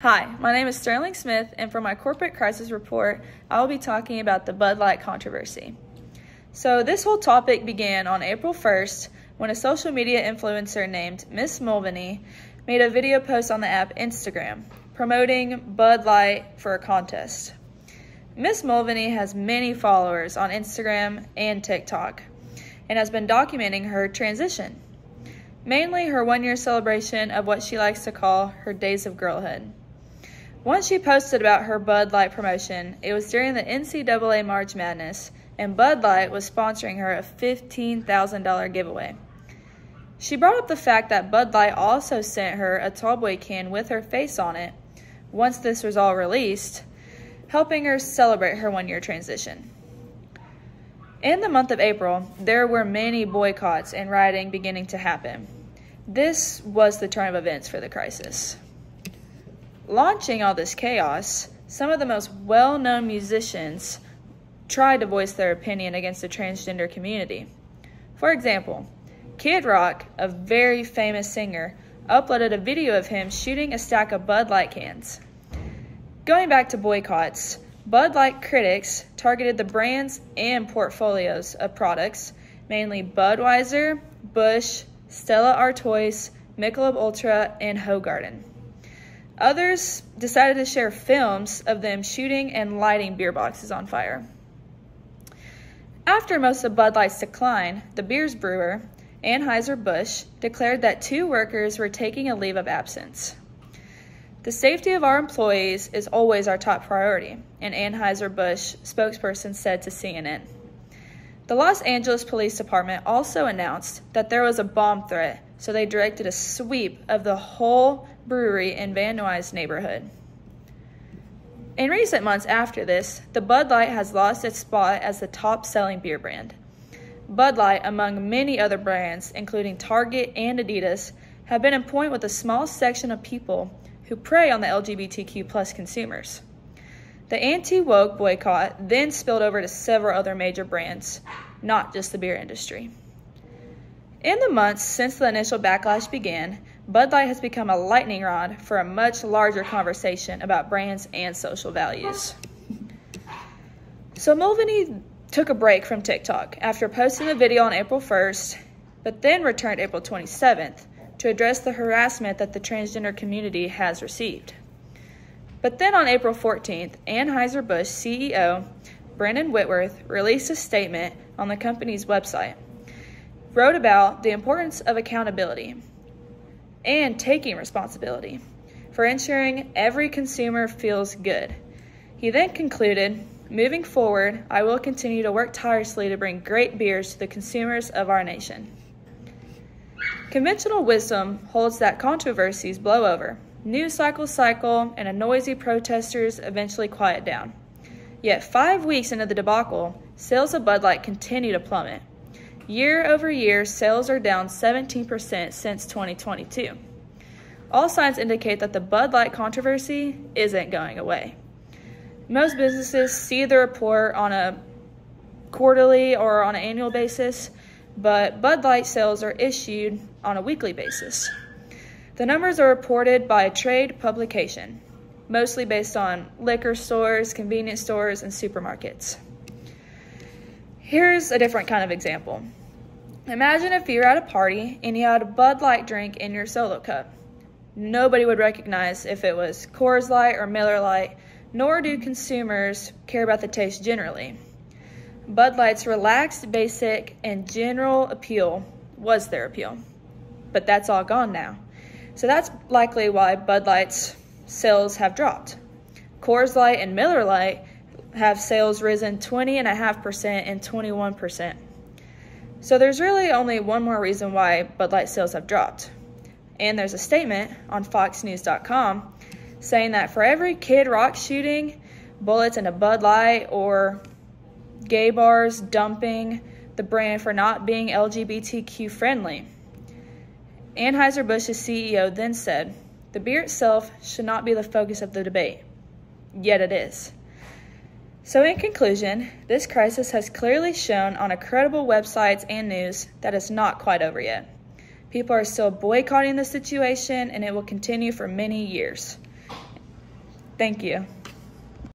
Hi, my name is Sterling Smith, and for my corporate crisis report, I will be talking about the Bud Light controversy. So, this whole topic began on April 1st when a social media influencer named Miss Mulvaney made a video post on the app Instagram promoting Bud Light for a contest. Miss Mulvaney has many followers on Instagram and TikTok and has been documenting her transition, mainly her one year celebration of what she likes to call her days of girlhood. Once she posted about her Bud Light promotion, it was during the NCAA March Madness, and Bud Light was sponsoring her a $15,000 giveaway. She brought up the fact that Bud Light also sent her a Tallboy can with her face on it once this was all released, helping her celebrate her one year transition. In the month of April, there were many boycotts and rioting beginning to happen. This was the turn of events for the crisis. Launching all this chaos, some of the most well known musicians tried to voice their opinion against the transgender community. For example, Kid Rock, a very famous singer, uploaded a video of him shooting a stack of Bud Light cans. Going back to boycotts, Bud Light critics targeted the brands and portfolios of products, mainly Budweiser, Busch, Stella Artois, Michelob Ultra, and Hoegaarden. Others decided to share films of them shooting and lighting beer boxes on fire. After most of Bud Light's decline, the beer's brewer, Anheuser-Busch, declared that two workers were taking a leave of absence. The safety of our employees is always our top priority, an Anheuser-Busch spokesperson said to CNN. The Los Angeles Police Department also announced that there was a bomb threat, so they directed a sweep of the whole brewery in Van Nuys neighborhood. In recent months after this, the Bud Light has lost its spot as the top selling beer brand. Bud Light, among many other brands, including Target and Adidas, have been in point with a small section of people who prey on the LGBTQ plus consumers. The anti woke boycott then spilled over to several other major brands, not just the beer industry. In the months since the initial backlash began, Bud Light has become a lightning rod for a much larger conversation about brands and social values. So Mulvaney took a break from TikTok after posting a video on April 1st, but then returned April 27th to address the harassment that the transgender community has received. But then on April 14th, Anheuser-Busch CEO Brendan Whitworth released a statement on the company's website, wrote about the importance of accountability and taking responsibility for ensuring every consumer feels good. He then concluded, Moving forward, I will continue to work tirelessly to bring great beers to the consumers of our nation. Conventional wisdom holds that controversies blow over, news cycles cycle, and a noisy protesters eventually quiet down. Yet, five weeks into the debacle, sales of Bud Light continue to plummet. Year over year, sales are down 17% since 2022. All signs indicate that the Bud Light controversy isn't going away. Most businesses see the report on a quarterly or on an annual basis, but Bud Light sales are issued on a weekly basis. The numbers are reported by a trade publication, mostly based on liquor stores, convenience stores, and supermarkets. Here's a different kind of example. Imagine if you were at a party and you had a Bud Light drink in your solo cup. Nobody would recognize if it was Coors Light or Miller Lite, nor do consumers care about the taste generally. Bud Light's relaxed, basic, and general appeal was their appeal, but that's all gone now. So that's likely why Bud Light's sales have dropped. Coors Light and Miller Lite have sales risen 20.5% and 21%. So there's really only one more reason why Bud Light sales have dropped. And there's a statement on FoxNews.com saying that for every Kid Rock shooting, bullets in a Bud Light or gay bars dumping the brand for not being LGBTQ friendly. Anheuser-Busch's CEO then said, the beer itself should not be the focus of the debate. Yet it is. So, in conclusion, this crisis has clearly shown on credible websites and news that it's not quite over yet. People are still boycotting the situation, and it will continue for many years. Thank you.